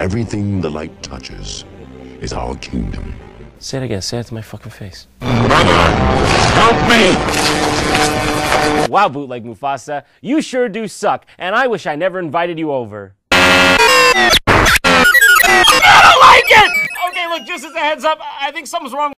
Everything the light touches is our kingdom. Say it again. Say it to my fucking face. Brother, Help me! Wow, bootleg Mufasa, you sure do suck, and I wish I never invited you over. I don't like it! Okay, look, just as a heads up, I think something's wrong.